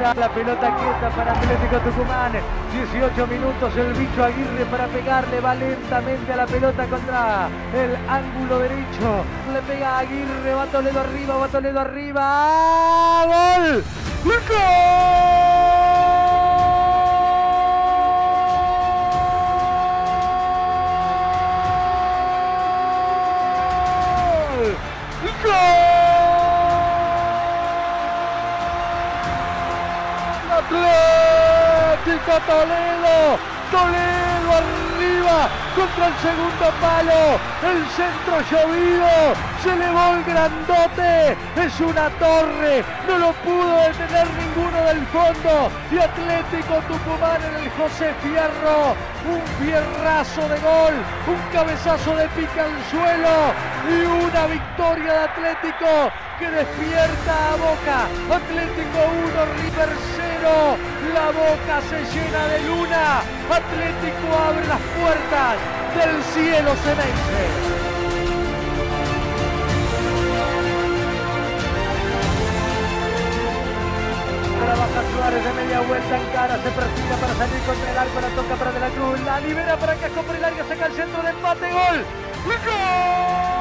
la pelota quieta para Atlético Tucumán. 18 minutos el bicho Aguirre para pegarle va lentamente a la pelota contra el ángulo derecho. Le pega a Aguirre, va Toledo arriba, va Toledo arriba. ¡Gol! ¡Gol! Atlético Toledo, Toledo arriba contra el segundo palo, el centro llovido, se elevó el grandote, es una torre, no lo pudo detener ninguno del fondo. Y Atlético Tucumán en el José Fierro, un fierrazo de gol, un cabezazo de pica al suelo. Y una victoria de Atlético que despierta a Boca. Atlético 1, River 0. La Boca se llena de luna. Atlético abre las puertas del cielo cenense. Trabaja Suárez de media vuelta en cara, se perfila para salir contra el arco, la toca para De la Cruz, la libera para Casco por el área, saca el centro de empate, gol. ¡Gol!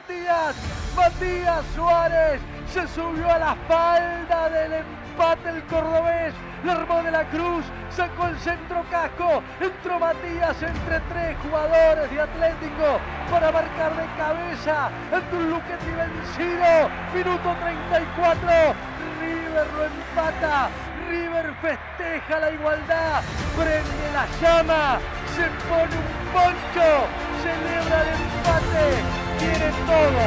Matías, Matías Suárez se subió a la falda del empate el cordobés, le armó de la cruz, sacó el centro casco, entró Matías entre tres jugadores de Atlético para marcar de cabeza ante un Luquetti vencido, minuto 34, River lo empata, River festeja la igualdad, prende la llama, se pone un poncho, quiere todo.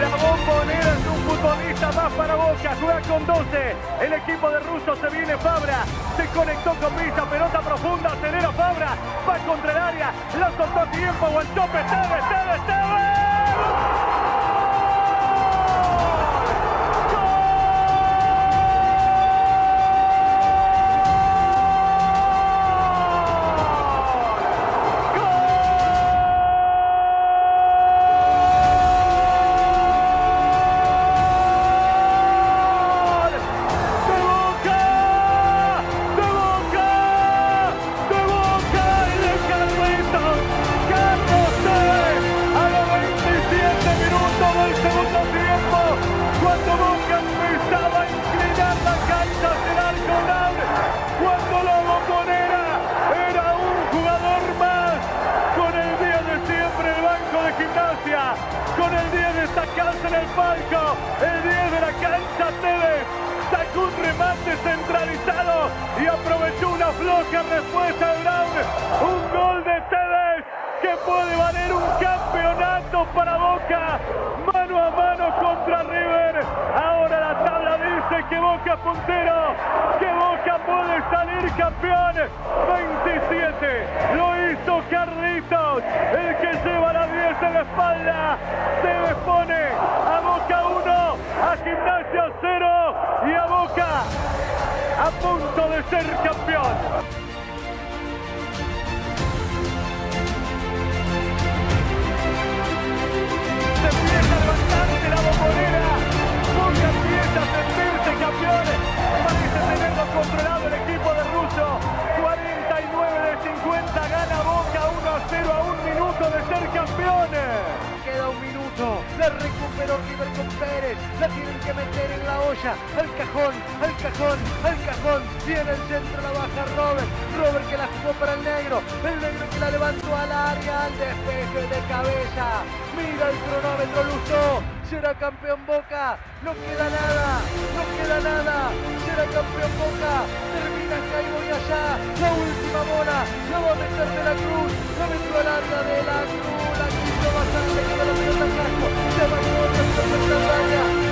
La bombonera es un futbolista más para Boca, juega con 12. El equipo de Russo se viene Fabra, se conectó con Villa, pelota profunda, acelera Fabra, va contra el área, la soltó a tiempo, aguantó. Tevez, Tevez, Tevez. Cuando Boca empezaba a inclinar la cancha hacia el cuando la bombonera era un jugador más, con el día de siempre el banco de gimnasia, con el día de sacarse en el palco, el día de la cancha Tevez, sacó un remate centralizado y aprovechó una floja respuesta de Brown. Un gol de Tevez que puede valer un campeonato para Boca. Contra River. Ahora la tabla dice que Boca puntero, que Boca puede salir campeón. 27. Lo hizo Carlitos, el que lleva la 10 en la espalda. Se pone a Boca 1, a Gimnasia 0 y a Boca a punto de ser campeón. Al cajón, al cajón, al cajón, viene el centro, la baja Robert, Robert que la jugó para el negro, el negro que la levantó al área, al despeje de cabeza, mira el cronómetro Lustó, será campeón Boca, no queda nada, no queda nada, será campeón Boca, termina acá y allá, la última bola, la va a meter de la cruz, la metió al área de la cruz, la quiso bastante, quedó la pelota casco, se mandó otra